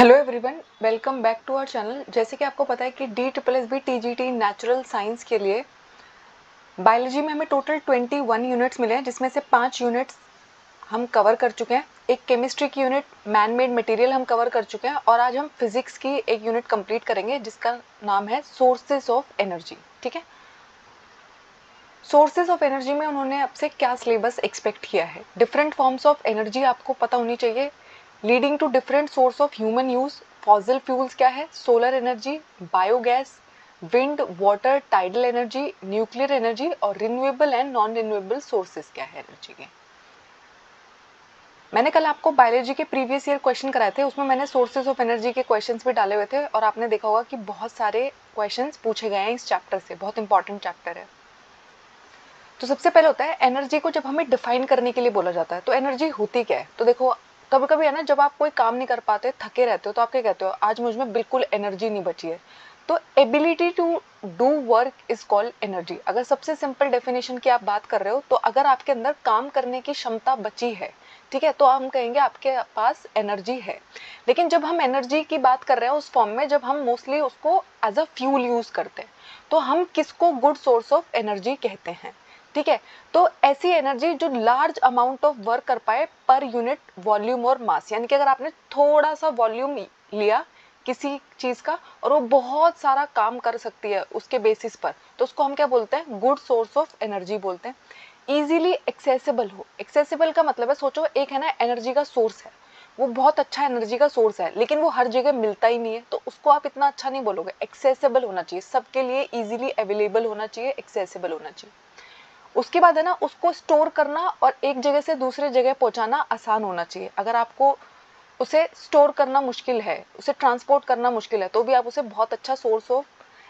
Hello everyone welcome back to our channel जैसे कि आपको पता है कि D triple S B T G T natural science के लिए बायोलॉजी में हमें टोटल ट्वेंटी वन यूनिट्स मिले हैं, जिसमें से पाँच यूनिट्स हम कवर कर चुके हैं। एक केमिस्ट्री की यूनिट मैन मेड मटेरियल हम कवर कर चुके हैं और आज हम फिजिक्स की एक यूनिट कंप्लीट करेंगे, जिसका नाम है सोर्सेज ऑफ़ एनर्जी ठीक है? सोर्सेज ऑफ़ एनर्जी में उन्होंने आपसे क्या सिलेबस एक्सपेक्ट किया है? डिफरेंट फॉर्म्स ऑफ़ एनर्जी आपको पता होनी चाहिए। Leading to different source of human use fossil fuels क्या है? Solar energy biogas wind water tidal energy nuclear energy और renewable and non renewable sources क्या है एनर्जी के? मैंने कल आपको बायोलॉजी के प्रीवियस ईयर क्वेश्चन कराए थे, उसमें मैंने सोर्सेज ऑफ़ एनर्जी के क्वेश्चंस भी डाले हुए थे और आपने देखा होगा कि बहुत सारे क्वेश्चंस पूछे गए हैं इस चैप्टर से, बहुत इंपॉर्टेंट चैप्टर है। तो सबसे पहले होता है एनर्जी को जब हमें डिफाइन करने के लिए बोला जाता है तो एनर्जी होती क्या है? तो देखो कभी कभी है ना, जब आप कोई काम नहीं कर पाते, थके रहते हो तो आप क्या कहते हो? आज मुझमें बिल्कुल एनर्जी नहीं बची है। तो ability to do work is called energy अगर सबसे सिंपल डेफिनेशन की आप बात कर रहे हो तो अगर आपके अंदर काम करने की क्षमता बची है, ठीक है तो हम कहेंगे आपके पास एनर्जी है। लेकिन जब हम एनर्जी की बात कर रहे हैं, उस फॉर्म में, जब हम मोस्टली उसको एज अ फ्यूल यूज़ करते हैं तो हम किसको गुड सोर्स ऑफ़ एनर्जी कहते हैं? ठीक है? तो ऐसी एनर्जी जो लार्ज अमाउंट ऑफ़ वर्क कर पाए पर यूनिट वॉल्यूम और मास यानी कि अगर आपने थोड़ा सा वॉल्यूम लिया किसी चीज़ का और वो बहुत सारा काम कर सकती है उसके बेसिस पर तो उसको हम क्या बोलते हैं? गुड सोर्स ऑफ़ एनर्जी बोलते हैं। ईजिली एक्सेसिबल हो। एक्सेसिबल का मतलब है, सोचो, एक है ना एनर्जी का सोर्स है। वो बहुत अच्छा एनर्जी का सोर्स है, लेकिन वो हर जगह मिलता ही नहीं है। तो उसको आप इतना अच्छा नहीं बोलोगे। एक्सेसिबल होना चाहिए। सबके लिए इजीली अवेलेबल होना चाहिए एक्सेसिबल होना चाहिए। उसके बाद है ना, उसको स्टोर करना और एक जगह से दूसरे जगह पहुंचाना आसान होना चाहिए। अगर आपको उसे स्टोर करना मुश्किल है, उसे ट्रांसपोर्ट करना मुश्किल है तो भी आप उसे बहुत अच्छा सोर्स ऑफ़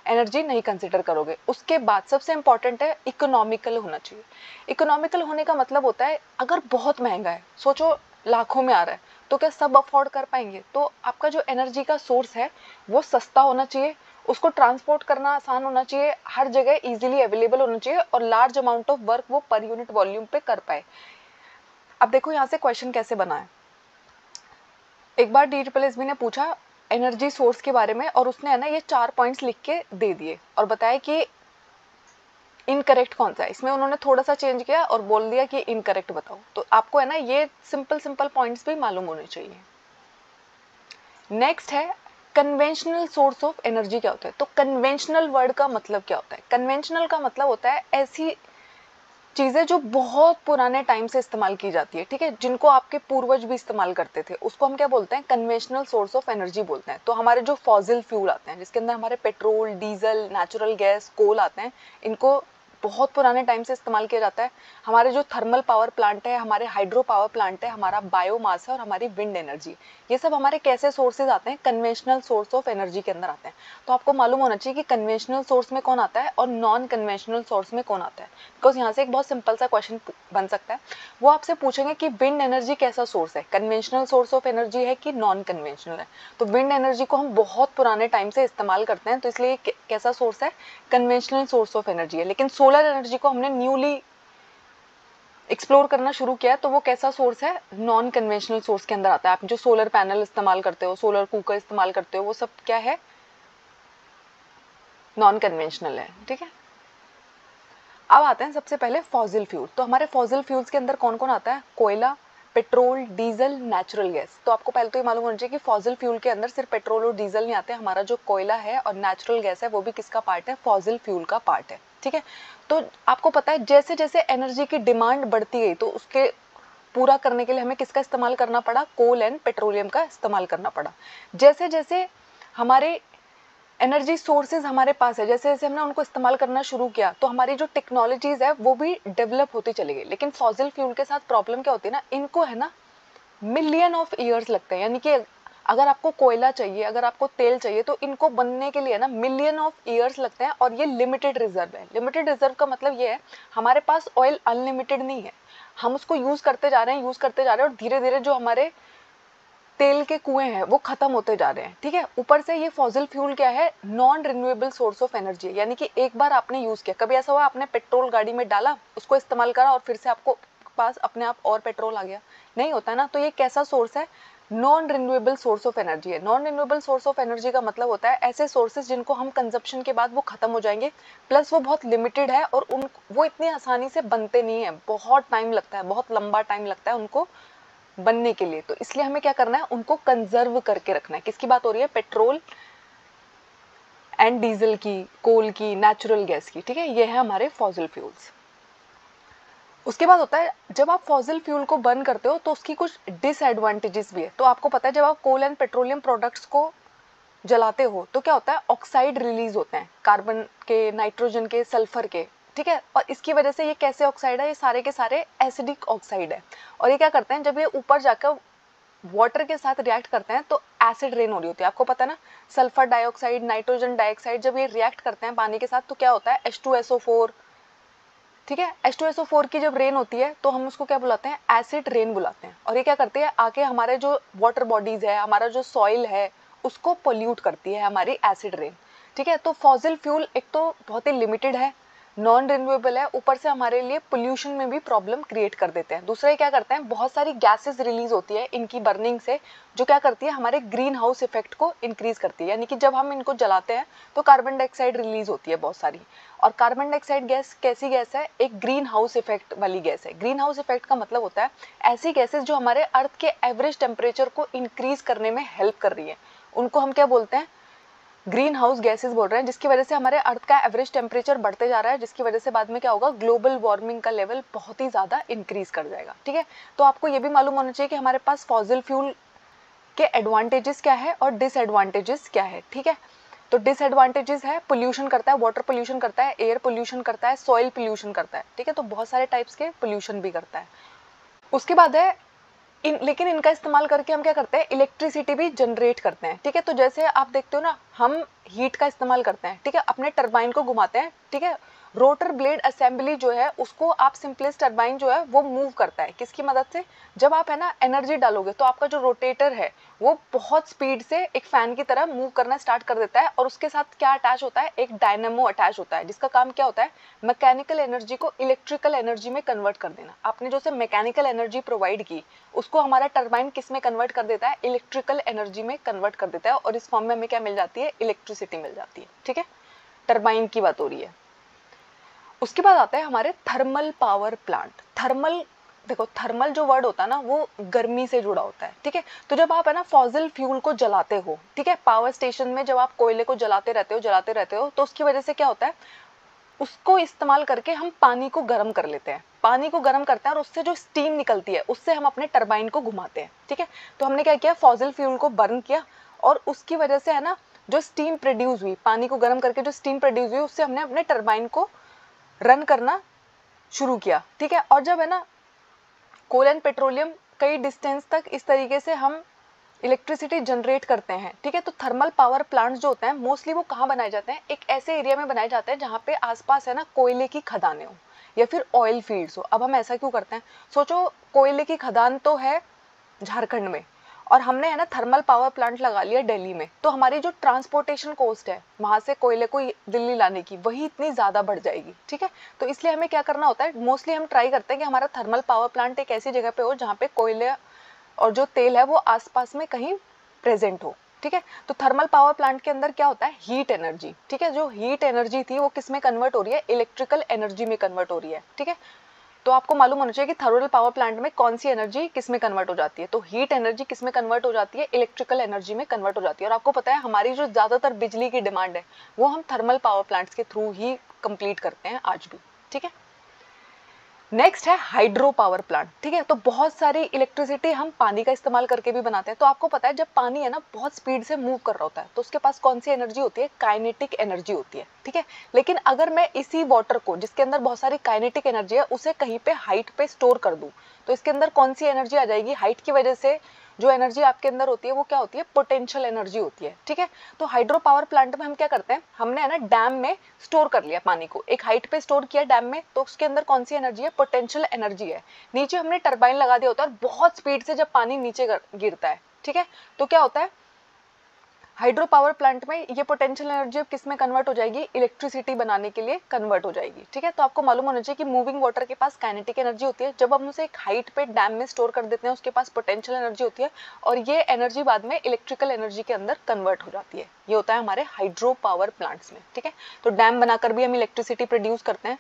एनर्जी नहीं कंसिडर करोगे। उसके बाद सबसे इंपॉर्टेंट है इकोनॉमिकल होना चाहिए। इकोनॉमिकल होने का मतलब होता है, अगर बहुत महँगा है, सोचो लाखों में आ रहा है तो क्या सब अफोर्ड कर पाएँगे? तो आपका जो एनर्जी का सोर्स है, वो सस्ता होना चाहिए। उसको ट्रांसपोर्ट करना आसान होना चाहिए, हर जगह इजीली अवेलेबल होना चाहिए और लार्ज अमाउंट ऑफ़ वर्क वो पर यूनिट वॉल्यूम पे कर पाए। अब देखो यहाँ से क्वेश्चन कैसे बना है। एक बार डी ट्रिपल एस ने पूछा एनर्जी सोर्स के बारे में और उसने है ना ये चार पॉइंट्स लिख के दे दिए और बताया कि इनकरेक्ट कौन सा है। इसमें उन्होंने थोड़ा सा चेंज किया और बोल दिया कि इनकरेक्ट बताओ। तो आपको है ना ये सिंपल सिंपल पॉइंट्स भी मालूम होने चाहिए। नेक्स्ट है कन्वेंशनल सोर्स ऑफ़ एनर्जी क्या होता है? तो कन्वेंशनल वर्ड का मतलब क्या होता है? कन्वेंशनल का मतलब होता है ऐसी चीज़ें जो बहुत पुराने टाइम से इस्तेमाल की जाती है, ठीक है? जिनको आपके पूर्वज भी इस्तेमाल करते थे। उसको हम क्या बोलते हैं? कन्वेंशनल सोर्स ऑफ़ एनर्जी बोलते हैं। तो हमारे जो फॉजिल फ्यूल आते हैं, जिसके अंदर हमारे petrol diesel natural gas coal आते हैं, इनको बहुत पुराने टाइम से इस्तेमाल किया जाता है। हमारे जो थर्मल पावर प्लांट है, हमारे हाइड्रो पावर प्लांट है, हमारा बायोमास है और हमारी विंड एनर्जी ये सब हमारे कैसे सोर्सेज आते हैं? कन्वेंशनल सोर्स ऑफ़ एनर्जी के अंदर आते हैं। तो आपको मालूम होना चाहिए कि कन्वेंशनल सोर्स में कौन आता है और नॉन कन्वेंशनल सोर्स में कौन आता है। बिकॉज़ यहाँ से एक बहुत सिंपल सा क्वेश्चन बन सकता है। वो आपसे पूछेंगे कि विंड एनर्जी कैसा सोर्स है? कन्वेंशनल सोर्स ऑफ़ एनर्जी है कि नॉन कन्वेंशनल है? तो विंड एनर्जी को हम बहुत पुराने टाइम से इस्तेमाल करते हैं तो इसलिए कैसा सोर्स है? कन्वेंशनल सोर्स ऑफ़ एनर्जी है। लेकिन सोलर एनर्जी को हमने न्यूली एक्सप्लोर करना शुरू किया तो वो कैसा सोर्स है? नॉन कन्वेंशनल सोर्स के अंदर आता है। आप जो सोलर पैनल इस्तेमाल करते हो सोलर कुकर इस्तेमाल करते हो, वो सब क्या है? नॉन कन्वेंशनल है, ठीक है? अब आते हैं सबसे पहले फॉजिल फ्यूल तो हमारे फॉजिल फ्यूल्स के अंदर कौन कौन आता है? कोयला, पेट्रोल, डीजल नेचुरल गैस तो आपको पहले तो ये मालूम होना चाहिए कि फॉजिल फ्यूल के अंदर सिर्फ़ पेट्रोल और डीजल नहीं आते, हमारा जो कोयला है और नेचुरल गैस है, वो भी किसका पार्ट है? फॉजिल फ्यूल का पार्ट है। ठीक है? तो आपको पता है जैसे जैसे एनर्जी की डिमांड बढ़ती गई तो उसके पूरा करने के लिए हमें किसका इस्तेमाल करना पड़ा? कोल एंड पेट्रोलियम का इस्तेमाल करना पड़ा। जैसे जैसे हमारे एनर्जी सोर्सेज हमारे पास है जैसे जैसे हमने उनको इस्तेमाल करना शुरू किया तो हमारी जो टेक्नोलॉजीज़ है, वो भी डेवलप होती चली गई। लेकिन फॉजिल फ्यूल के साथ प्रॉब्लम क्या होती है ना? इनको है ना मिलियन ऑफ़ ईयर्स लगते हैं। यानी कि अगर आपको कोयला चाहिए, अगर आपको तेल चाहिए तो इनको बनने के लिए ना मिलियन ऑफ़ ईयर्स लगते हैं और ये लिमिटेड रिज़र्व है। लिमिटेड रिज़र्व का मतलब ये है, हमारे पास ऑयल अनलिमिटेड नहीं है। हम उसको यूज़ करते जा रहे हैं यूज़ करते जा रहे हैं और धीरे धीरे जो हमारे तेल के कुएँ हैं, वो खत्म होते जा रहे हैं। ठीक है? ऊपर से ये फॉजिल फ्यूल क्या है? Non renewable source of energy यानी कि एक बार आपने यूज़ किया, कभी ऐसा हुआ आपने पेट्रोल गाड़ी में डाला, उसको इस्तेमाल करा और फिर से आपको पास अपने आप और पेट्रोल आ गया? नहीं होता ना। तो ये कैसा सोर्स है? Non renewable source of energy है। Non renewable source of energy का मतलब होता है ऐसे सोर्सेज जिनको हम कंजप्शन के बाद वो खत्म हो जाएँगे प्लस वो बहुत लिमिटेड है और उन, वो इतनी आसानी से बनते नहीं है। बहुत टाइम लगता है, बहुत लंबा टाइम लगता है उनको बनने के लिए। तो इसलिए हमें क्या करना है? उनको कंजर्व करके रखना है। किसकी बात हो रही है? पेट्रोल एंड डीजल की कोल की नेचुरल गैस की। ठीक है? ये है हमारे फॉजिल फ्यूल्स उसके बाद होता है, जब आप फॉजिल फ्यूल को बर्न करते हो तो उसकी कुछ डिसएडवांटेजेस भी है। तो आपको पता है, जब आप कोल एंड पेट्रोलियम प्रोडक्ट्स को जलाते हो तो क्या होता है ऑक्साइड रिलीज़ होते हैं कार्बन के नाइट्रोजन के सल्फ़र के, ठीक है? और इसकी वजह से ये कैसे ऑक्साइड है? ये सारे के सारे एसिडिक ऑक्साइड है। और ये क्या करते हैं, जब ये ऊपर जाकर वाटर के साथ रिएक्ट करते हैं तो एसिड रेन हो रही होती है। आपको पता है ना सल्फ़र डाइऑक्साइड नाइट्रोजन डाइऑक्साइड जब ये रिएक्ट करते हैं पानी के साथ तो क्या होता है H two S O four ठीक है? H two S O four की जब रेन होती है तो हम उसको क्या बुलाते हैं? एसिड रेन बुलाते हैं। और ये क्या करती है? आके हमारे जो वाटर बॉडीज है, हमारा जो सॉइल है, उसको पोल्यूट करती है हमारी एसिड रेन ठीक है? तो फॉजिल फ्यूल एक तो बहुत ही लिमिटेड है। नॉन रिन्यूएबल है, ऊपर से हमारे लिए पोल्यूशन में भी प्रॉब्लम क्रिएट कर देते हैं। दूसरा क्या करते हैं, बहुत सारी गैसेस रिलीज़ होती है इनकी बर्निंग से, जो क्या करती है, हमारे ग्रीन हाउस इफ़ेक्ट को इंक्रीज करती है। यानी कि जब हम इनको जलाते हैं तो कार्बन डाइऑक्साइड रिलीज़ होती है बहुत सारी। और कार्बन डाइऑक्साइड गैस कैसी गैस है? एक ग्रीन हाउस इफ़ेक्ट वाली गैस है। ग्रीन हाउस इफ़ेक्ट का मतलब होता है, ऐसी गैसेज जो हमारे अर्थ के एवरेज टेम्परेचर को इंक्रीज करने में हेल्प कर रही है। उनको हम क्या बोलते हैं? ग्रीन हाउस गैसेज बोल रहे हैं, जिसकी वजह से हमारे अर्थ का एवरेज टेम्परेचर बढ़ते जा रहा है, जिसकी वजह से बाद में क्या होगा, ग्लोबल वार्मिंग का लेवल बहुत ही ज़्यादा इंक्रीज कर जाएगा, ठीक है? तो आपको ये भी मालूम होना चाहिए कि हमारे पास फॉजिल फ्यूल के एडवांटेजेस क्या है और डिसएडवांटेजेस क्या है, ठीक है? तो डिसएडवांटेजेस है पोल्यूशन करता है वाटर पोल्यूशन करता है एयर पोल्यूशन करता है सॉइल पोल्यूशन करता है, ठीक है? तो बहुत सारे टाइप्स के पोल्यूशन भी करता है। उसके बाद है इन, लेकिन इनका इस्तेमाल करके हम क्या करते हैं? इलेक्ट्रिसिटी भी जनरेट करते हैं, ठीक है? तो जैसे आप देखते हो ना, हम हीट का इस्तेमाल करते हैं, ठीक है? अपने टर्बाइन को घुमाते हैं, ठीक है? रोटर ब्लेड असेंबली जो है, उसको आप सिंपलेस्ट टर्बाइन जो है, वो मूव करता है। किसकी मदद से? जब आप है ना एनर्जी डालोगे तो आपका जो रोटेटर है, वो बहुत स्पीड से एक फ़ैन की तरह मूव करना स्टार्ट कर देता है और उसके साथ क्या अटैच होता है? एक डायनेमो अटैच होता है, जिसका काम क्या होता है? मैकेनिकल एनर्जी को इलेक्ट्रिकल एनर्जी में कन्वर्ट कर देना। आपने जो से मैकेनिकल एनर्जी प्रोवाइड की, उसको हमारा टर्बाइन किसमें कन्वर्ट कर देता है? इलेक्ट्रिकल एनर्जी में कन्वर्ट कर देता है और इस फॉर्म में हमें क्या मिल जाती है? इलेक्ट्रिसिटी मिल जाती है। ठीक है? टर्बाइन की बात हो रही है। उसके बाद आता है हमारे थर्मल पावर प्लांट थर्मल देखो थर्मल जो वर्ड होता है ना, वो गर्मी से जुड़ा होता है, ठीक है? तो जब आप, है ना फॉजिल फ्यूल को जलाते हो, ठीक है? पावर स्टेशन में जब आप कोयले को जलाते रहते हो, जलाते रहते हो तो उसकी वजह से क्या होता है? उसको इस्तेमाल करके हम पानी को गर्म कर लेते हैं। पानी को गर्म करते हैं और उससे जो स्टीम निकलती है, उससे हम अपने टरबाइन को घुमाते हैं, ठीक है? तो हमने क्या किया? फॉजिल फ्यूल को बर्न किया और उसकी वजह से, है ना, जो स्टीम प्रोड्यूस हुई, पानी को गर्म करके जो स्टीम प्रोड्यूस हुई, उससे हमने अपने टरबाइन को रन करना शुरू किया, ठीक है? और जब है ना कोल एंड पेट्रोलियम कई डिस्टेंस तक इस तरीके से हम इलेक्ट्रिसिटी जनरेट करते हैं, ठीक है? तो थर्मल पावर प्लांट्स जो होते हैं मोस्टली वो कहाँ बनाए जाते हैं? एक ऐसे एरिया में बनाए जाते हैं जहाँ पे आसपास है ना कोयले की खदानें हो, या फिर ऑयल फील्ड्स हो। अब हम ऐसा क्यों करते हैं? सोचो, कोयले की खदान तो है झारखंड में और हमने, है ना थर्मल पावर प्लांट लगा लिया दिल्ली में। तो हमारी जो ट्रांसपोर्टेशन कॉस्ट है, वहाँ से कोयले को दिल्ली लाने की, वही इतनी ज़्यादा बढ़ जाएगी, ठीक है? तो इसलिए हमें क्या करना होता है मोस्टली हम ट्राई करते हैं कि हमारा थर्मल पावर प्लांट एक ऐसी जगह पे हो जहाँ पे कोयले और जो तेल है वो आसपास में कहीं प्रेजेंट हो, ठीक है? तो थर्मल पावर प्लांट के अंदर क्या होता है हीट एनर्जी ठीक है? जो हीट एनर्जी थी वो किसमें कन्वर्ट हो रही है? इलेक्ट्रिकल एनर्जी में कन्वर्ट हो रही है, ठीक है? तो आपको मालूम होना चाहिए कि थर्मल पावर प्लांट में कौन सी एनर्जी किसमें कन्वर्ट हो जाती है? तो हीट एनर्जी किसमें कन्वर्ट हो जाती है? इलेक्ट्रिकल एनर्जी में कन्वर्ट हो जाती है। और आपको पता है, हमारी जो ज़्यादातर बिजली की डिमांड है, वो हम थर्मल पावर प्लांट्स के थ्रू ही कंप्लीट करते हैं आज भी। ठीक है? नेक्स्ट है हाइड्रो पावर प्लांट ठीक है? तो बहुत सारी इलेक्ट्रिसिटी हम पानी का इस्तेमाल करके भी बनाते हैं। तो आपको पता है, जब पानी है ना, बहुत स्पीड से मूव कर रहा होता है तो उसके पास कौन सी एनर्जी होती है? काइनेटिक एनर्जी होती है, ठीक है? लेकिन अगर मैं इसी वाटर को, जिसके अंदर बहुत सारी काइनेटिक एनर्जी है, उसे कहीं पे हाइट पे स्टोर कर दूँ तो इसके अंदर कौन सी एनर्जी आ जाएगी? हाइट की वजह से जो एनर्जी आपके अंदर होती है, वो क्या होती है? पोटेंशियल एनर्जी होती है, ठीक है? तो हाइड्रो पावर प्लांट में हम क्या करते हैं? हमने है ना डैम में स्टोर कर लिया पानी को। एक हाइट पे स्टोर किया डैम में तो उसके अंदर कौन सी एनर्जी है? पोटेंशियल एनर्जी है। नीचे हमने टर्बाइन लगा दिया होता है और बहुत स्पीड से जब पानी नीचे गिरता है, ठीक है? तो क्या होता है? हाइड्रो पावर प्लांट में ये पोटेंशियल एनर्जी अब किसमें कन्वर्ट हो जाएगी? इलेक्ट्रिसिटी बनाने के लिए कन्वर्ट हो जाएगी, ठीक है? तो आपको मालूम होना चाहिए कि मूविंग वाटर के पास काइनेटिक एनर्जी होती है। जब हम उसे एक हाइट पे डैम में स्टोर कर देते हैं, उसके पास पोटेंशियल एनर्जी होती है और ये एनर्जी बाद में इलेक्ट्रिकल एनर्जी के अंदर कन्वर्ट हो जाती है। ये होता है हमारे हाइड्रो पावर प्लांट्स में, ठीक है? तो डैम बनाकर भी हम इलेक्ट्रिसिटी प्रोड्यूस करते हैं,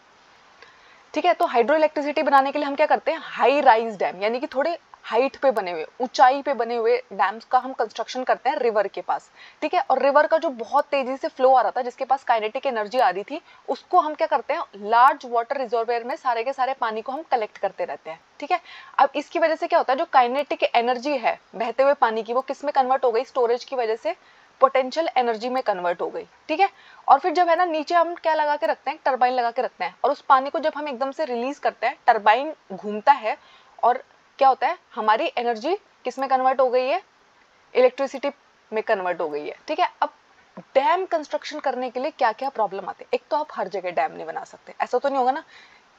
ठीक है? तो हाइड्रो इलेक्ट्रिसिटी बनाने के लिए हम क्या करते हैं? हाई राइज डैम यानी कि थोड़े हाइट पे बने हुए, ऊंचाई पे बने हुए डैम्स का हम कंस्ट्रक्शन करते हैं रिवर के पास, ठीक है? और रिवर का जो बहुत तेज़ी से फ्लो आ रहा था, जिसके पास काइनेटिक एनर्जी आ रही थी, उसको हम क्या करते हैं? लार्ज वाटर रिजर्वेयर में सारे के सारे पानी को हम कलेक्ट करते रहते हैं, ठीक है? अब इसकी वजह से क्या होता है? जो काइनेटिक एनर्जी है, बहते हुए पानी की, वो किसमें कन्वर्ट हो गई? स्टोरेज की वजह से पोटेंशियल एनर्जी में कन्वर्ट हो गई, ठीक है? और फिर जब है ना, नीचे हम क्या लगा के रखते हैं? टरबाइन लगा के रखते हैं, और उस पानी को जब हम एकदम से रिलीज़ करते हैं टरबाइन घूमता है, और क्या होता है? हमारी एनर्जी किसमें कन्वर्ट हो गई है? इलेक्ट्रिसिटी में कन्वर्ट हो गई है, ठीक है? अब डैम कंस्ट्रक्शन करने के लिए क्या क्या प्रॉब्लम आते हैं? एक तो आप हर जगह डैम नहीं बना सकते। ऐसा तो नहीं होगा ना,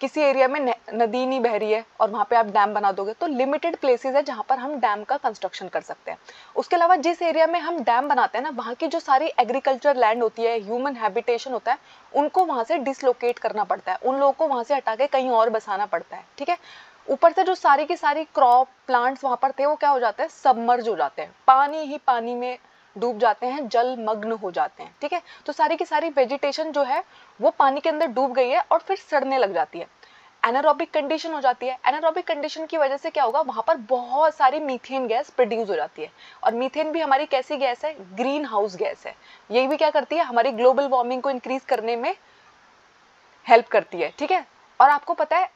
किसी एरिया में नदी नहीं बह रही है और वहाँ पे आप डैम बना दोगे तो लिमिटेड प्लेसेस है जहाँ पर हम डैम का कंस्ट्रक्शन कर सकते हैं। उसके अलावा जिस एरिया में हम डैम बनाते हैं ना, वहाँ की जो सारी एग्रीकल्चर लैंड होती है ह्यूमन हैबिटेशन होता है, उनको वहाँ से डिसलोकेट करना पड़ता है। उन लोगों को वहाँ से हटा के कहीं और बसाना पड़ता है, ठीक है? ऊपर से जो सारी की सारी क्रॉप प्लांट्स वहाँ पर थे, वो क्या हो जाते हैं? सबमर्ज हो जाते हैं। पानी ही पानी में डूब जाते हैं, जल मग्न हो जाते हैं, ठीक है? तो सारी की सारी वेजिटेशन जो है, वो पानी के अंदर डूब गई है और फिर सड़ने लग जाती है। एनारोबिक कंडीशन हो जाती है। एनारोबिक कंडीशन की वजह से क्या होगा? वहाँ पर बहुत सारी मीथेन गैस प्रोड्यूस हो जाती है। और मीथेन भी हमारी कैसी गैस है? ग्रीन हाउस गैस है। यही भी क्या करती है? हमारी ग्लोबल वार्मिंग को इंक्रीज करने में हेल्प करती है, ठीक है? और आपको पता है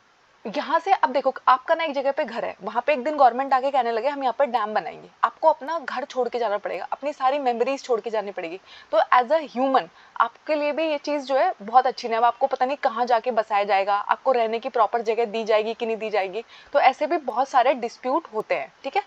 यहाँ से, अब देखो, आपका ना एक जगह पे घर है, वहाँ पे एक दिन गवर्नमेंट आके कहने लगे, हम यहाँ पर डैम बनाएँगे। आपको अपना घर छोड़ के जाना पड़ेगा, अपनी सारी मेमोरीज छोड़ के जानी पड़ेगी। तो एज अ ह्यूमन आपके लिए भी ये चीज़ जो है, बहुत अच्छी नहीं है। आपको पता नहीं कहाँ जाके बसाया जाएगा, आपको रहने की प्रॉपर जगह दी जाएगी कि नहीं दी जाएगी। तो ऐसे भी बहुत सारे डिस्प्यूट होते हैं, ठीक है?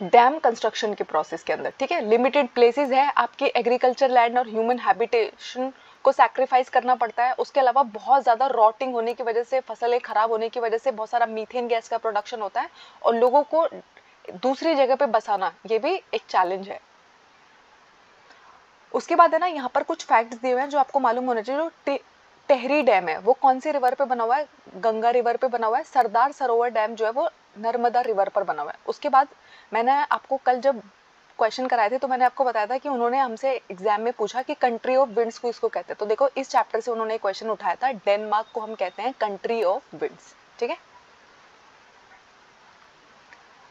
डैम कंस्ट्रक्शन के प्रोसेस के अंदर, ठीक है? लिमिटेड प्लेसेस है आपकी एग्रीकल्चर लैंड और ह्यूमन हैबिटेशन को सैक्रिफाइस करना पड़ता है। उसके अलावा बहुत ज़्यादा रॉटिंग होने की वजह से, फ़सलें खराब होने की वजह से बहुत सारा मीथेन गैस का प्रोडक्शन होता है और लोगों को दूसरी जगह पे बसाना, ये भी एक चैलेंज है। उसके बाद है ना, यहाँ पर कुछ फैक्ट्स दिए हुए हैं जो आपको मालूम होना चाहिए। जो टेहरी डैम है, वो कौन सी रिवर पे बना हुआ है? गंगा रिवर पे बना हुआ है। सरदार सरोवर डैम जो है, वो नर्मदा रिवर पर बना हुआ है। उसके बाद मैंने आपको कल जब क्वेश्चन कराए थे तो मैंने आपको बताया था कि उन्होंने हमसे एग्ज़ाम में पूछा कि कंट्री ऑफ़ विंड्स को इसको कहते हैं। तो देखो, इस चैप्टर से उन्होंने क्वेश्चन उठाया था डेनमार्क को हम कहते हैं कंट्री ऑफ़ विंड्स ठीक है?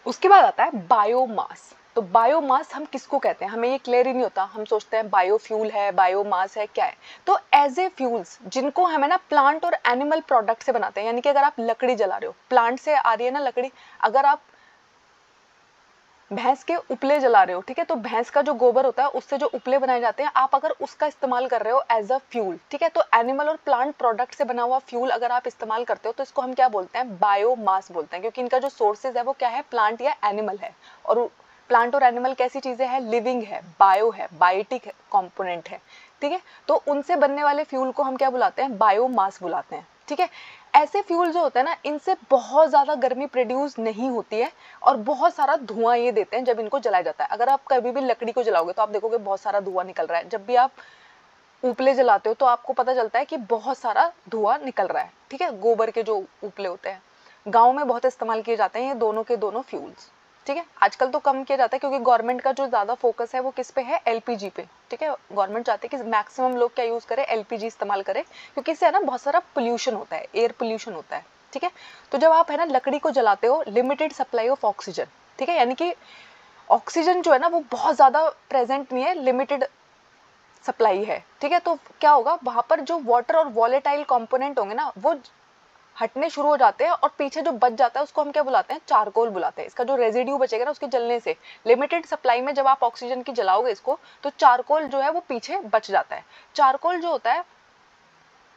उसके बाद आता है बायोमास तो बायोमास हम किसको कहते हैं? हमें ये क्लियर ही नहीं होता। हम सोचते हैं बायोफ्यूल है बायोमास है, क्या है? तो एज ए फ्यूल्स जिनको हमें ना प्लांट और एनिमल प्रोडक्ट से बनाते हैं, यानी कि अगर आप लकड़ी जला रहे हो प्लांट से आ रही है ना लकड़ी, अगर आप भैंस के उपले जला रहे हो, ठीक है? तो भैंस का जो गोबर होता है, उससे जो उपले बनाए जाते हैं, आप अगर उसका इस्तेमाल कर रहे हो एज अ फ्यूल ठीक है? तो एनिमल और प्लांट प्रोडक्ट से बना हुआ फ्यूल अगर आप इस्तेमाल करते हो तो इसको हम क्या बोलते हैं? बायोमास बोलते हैं, क्योंकि इनका जो सोर्सेज है, वो क्या है? प्लांट या एनिमल है। और प्लांट और एनिमल कैसी चीज़ें हैं? लिविंग है बायो है बायोटिक कॉम्पोनेंट है, ठीक है? तो उनसे बनने वाले फ्यूल को हम क्या बुलाते हैं? बायोमास बुलाते हैं, ठीक है? ऐसे फ्यूल जो होते हैं ना, इनसे बहुत ज़्यादा गर्मी प्रोड्यूस नहीं होती है और बहुत सारा धुआँ ये देते हैं जब इनको जलाया जाता है। अगर आप कभी भी लकड़ी को जलाओगे तो आप देखोगे बहुत सारा धुआँ निकल रहा है। जब भी आप उपले जलाते हो तो आपको पता चलता है कि बहुत सारा धुआँ निकल रहा है, ठीक है? गोबर के जो उपले होते हैं, गाँव में बहुत इस्तेमाल किए जाते हैं ये दोनों के दोनों फ्यूल्स ठीक है? आजकल तो कम किया जाता है क्योंकि गवर्नमेंट का जो ज़्यादा फोकस है वो किस पे है? एलपीजी पे, ठीक है? गवर्नमेंट चाहते हैं कि मैक्सिमम लोग क्या यूज़ करें? एलपीजी इस्तेमाल करें, क्योंकि इससे है ना बहुत सारा पोल्यूशन होता है एयर पोल्यूशन होता है, ठीक है? तो जब आप है ना लकड़ी को जलाते हो लिमिटेड सप्लाई ऑफ़ ऑक्सीजन ठीक है? यानी कि ऑक्सीजन जो है ना वो बहुत ज़्यादा प्रेजेंट नहीं है लिमिटेड सप्लाई है, ठीक है? तो क्या होगा? वहाँ पर जो वाटर और वॉलेटाइल कॉम्पोनेंट होंगे ना, वो हटने शुरू हो जाते हैं और पीछे जो बच जाता है उसको हम क्या बुलाते हैं? चारकोल बुलाते हैं। इसका जो रेजिड्यू बचेगा ना उसके जलने से लिमिटेड सप्लाई में जब आप ऑक्सीजन की जलाओगे इसको तो चारकोल जो है वो पीछे बच जाता है। चारकोल जो होता है,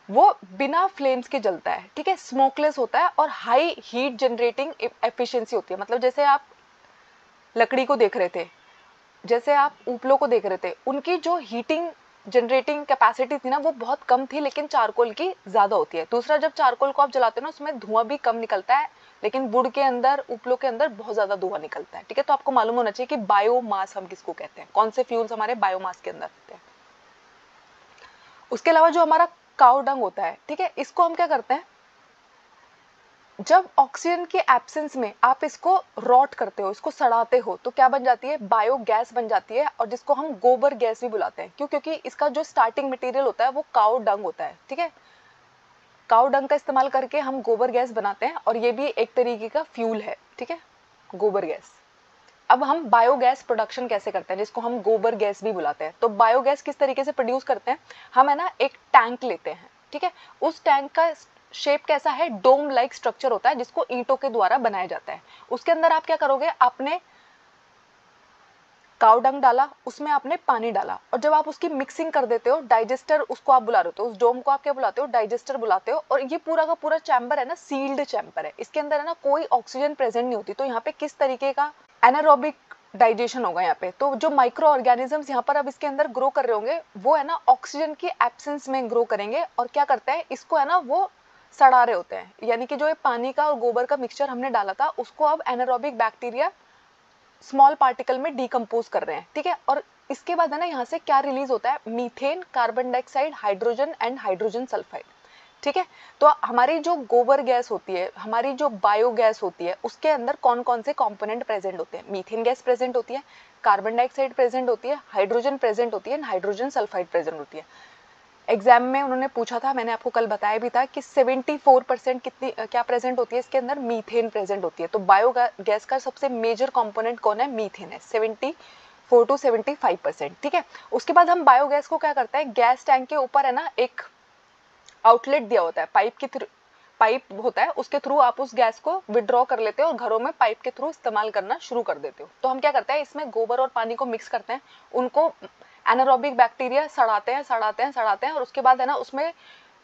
वो बिना फ्लेम्स के जलता है, ठीक है? स्मोकलेस होता है और हाई हीट जनरेटिंग एफिशिएंसी होती है। मतलब जैसे आप लकड़ी को देख रहे थे, जैसे आप उपलों को देख रहे थे, उनकी जो हीटिंग जनरेटिंग कैपेसिटी थी ना, वो बहुत कम थी, लेकिन चारकोल की ज़्यादा होती है। दूसरा, जब चारकोल को आप जलाते हो ना, उसमें धुआँ भी कम निकलता है, लेकिन वुड के अंदर, उपलो के अंदर बहुत ज़्यादा धुआँ निकलता है, ठीक है? तो आपको मालूम होना चाहिए कि बायोमास हम किसको कहते हैं? कौन से फ्यूल्स हमारे बायोमास के अंदर होते हैं? उसके अलावा जो हमारा काउडंग होता है, ठीक है? इसको हम क्या करते हैं? जब ऑक्सीजन के एब्सेंस में आप इसको रॉट करते हो, इसको सड़ाते हो तो क्या बन जाती है? बायो गैस बन जाती है और जिसको हम गोबर गैस भी बुलाते हैं। क्यों? क्योंकि इसका जो स्टार्टिंग मटेरियल होता है, वो काउ डंग होता है, ठीक है? काउ डंग का इस्तेमाल करके हम गोबर गैस बनाते हैं और ये भी एक तरीके का फ्यूल है, ठीक है? गोबर गैस। अब हम बायोगैस प्रोडक्शन कैसे करते हैं, जिसको हम गोबर गैस भी बुलाते हैं? तो बायोगैस किस तरीके से प्रोड्यूस करते हैं? हम है ना एक टैंक लेते हैं, ठीक है? उस टैंक का शेप कैसा है? डोम लाइक स्ट्रक्चर होता है, जिसको ईंटों के द्वारा बनाया जाता है। उसके अंदर आप क्या करोगे? आपने काउडंग डाला, उसमें आपने पानी डाला। और जब आप उसकी मिक्सिंग कर देते हो डाइजेस्टर उसको आप बुला रहे हो, उस डोम को आप क्या बुलाते हो? डाइजेस्टर बुलाते हो। और ये पूरा का पूरा चैम्बर है ना सील्ड चैम्बर है। इसके अंदर है ना, कोई ऑक्सीजन प्रेजेंट नहीं होती। तो यहाँ पे किस तरीके का एनारोबिक डाइजेशन होगा यहाँ पे? तो जो माइक्रो ऑर्गेनिजम्स यहाँ पर अब इसके अंदर ग्रो कर रहे होंगे, वो है ना ऑक्सीजन की एब्सेंस में ग्रो करेंगे। और क्या करते हैं? इसको है ना, वो सड़ा रहे होते हैं। यानी कि जो ये पानी का और गोबर का मिक्सचर हमने डाला था, उसको अब एनारोबिक बैक्टीरिया स्मॉल पार्टिकल में डिकम्पोज कर रहे हैं, ठीक है? और इसके बाद है ना, यहाँ से क्या रिलीज़ होता है? Methane carbon dioxide hydrogen and hydrogen sulphide ठीक है? तो हमारी जो गोबर गैस होती है, हमारी जो बायो गैस होती है, उसके अंदर कौन कौन से कंपोनेंट प्रेजेंट होते हैं? मीथेन गैस प्रेजेंट होती है कार्बन डाइऑक्साइड प्रेजेंट होती है हाइड्रोजन प्रेजेंट होती है एंड हाइड्रोजन सल्फाइड प्रेजेंट होती है। एग्ज़ाम में उन्होंने पूछा था, मैंने आपको कल बताया भी था कि 74 परसेंट कितनी क्या प्रेजेंट होती है इसके अंदर? मीथेन प्रेजेंट होती है। तो बायो गैस का सबसे मेजर कंपोनेंट कौन है? मीथेन है। 74 टू 75 परसेंट ठीक है? उसके बाद हम बायोगैस को क्या करते हैं? गैस टैंक के ऊपर है ना, एक आउटलेट दिया होता है। पाइप के थ्रू पाइप होता है, उसके थ्रू आप उस गैस को विड्रॉ कर लेते हो और घरों में पाइप के थ्रू इस्तेमाल करना शुरू कर देते हो। तो हम क्या करते हैं, इसमें गोबर और पानी को मिक्स करते हैं। उनको एनारोबिक बैक्टीरिया सड़ाते हैं सड़ाते हैं सड़ाते हैं और उसके बाद है ना उसमें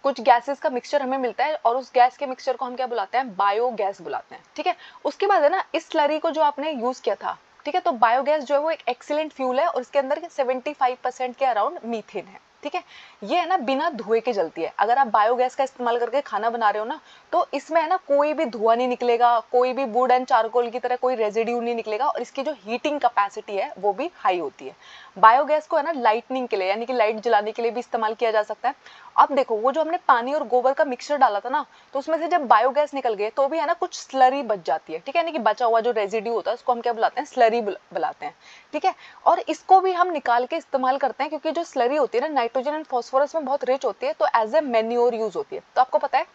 कुछ गैसेस का मिक्सचर हमें मिलता है और उस गैस के मिक्सचर को हम क्या बुलाते हैं? बायोगैस बुलाते हैं, ठीक है? उसके बाद है ना इस स्लरी को जो आपने यूज़ किया था, ठीक है? तो बायोगैस जो है वो एक एक्सीलेंट फ्यूल है और इसके अंदर 75 परसेंट के अराउंड मीथेन है, ठीक है? ये है ना बिना धुएँ के जलती है। अगर आप बायोगैस का इस्तेमाल करके खाना बना रहे हो ना तो इसमें है ना कोई भी धुआँ नहीं निकलेगा, कोई भी वुड एंड चारकोल की तरह कोई रेजिड्यू नहीं निकलेगा और इसकी जो हीटिंग कैपेसिटी है वो भी हाई होती है। बायोगैस को है ना लाइटनिंग के लिए, यानी कि लाइट जलाने के लिए भी इस्तेमाल किया जा सकता है। अब देखो, वो जो हमने पानी और गोबर का मिक्सचर डाला था ना तो उसमें से जब बायोगैस निकल गए तो भी है ना कुछ स्लरी बच जाती है, ठीक है? यानी कि बचा हुआ जो रेजिड्यू होता है, उसको हम क्या बुलाते हैं? स्लरी बुलाते हैं, ठीक है? और इसको भी हम निकाल के इस्तेमाल करते हैं, क्योंकि जो स्लरी होती है ना नाइट्रोजन एंड फॉस्फोरस में बहुत रिच होती है तो एज ए मेन्योर यूज़ होती है। तो आपको पता है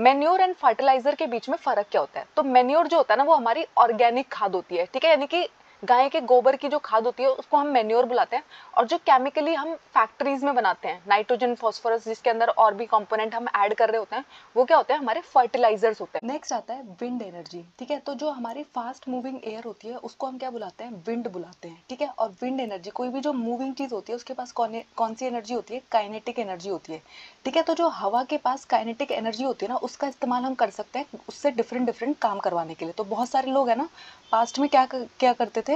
मेन्योर एंड फर्टिलाइज़र के बीच में फ़र्क क्या होता है? तो मेन्योर जो होता है ना, वो हमारी ऑर्गेनिक खाद होती है, ठीक है? यानी कि गाय के गोबर की जो खाद होती है, उसको हम मेन्योर बुलाते हैं और जो केमिकली हम फैक्ट्रीज में बनाते हैं नाइट्रोजन फॉस्फोरस जिसके अंदर और भी कॉम्पोनेंट हम ऐड कर रहे होते हैं, वो क्या होते हैं? हमारे फर्टिलाइजर्स होते हैं। नेक्स्ट आता है विंड एनर्जी ठीक है? तो जो हमारी फास्ट मूविंग एयर होती है, उसको हम क्या बुलाते हैं? विंड बुलाते हैं, ठीक है? और विंड एनर्जी कोई भी जो मूविंग चीज़ होती है, उसके पास कौन कौन सी एनर्जी होती है? काइनेटिक एनर्जी होती है, ठीक है? तो जो हवा के पास काइनेटिक एनर्जी होती है ना, उसका इस्तेमाल हम कर सकते हैं, उससे डिफरेंट डिफरेंट काम करवाने के लिए। तो बहुत सारे लोग है ना पास्ट में क्या क्या करते थे?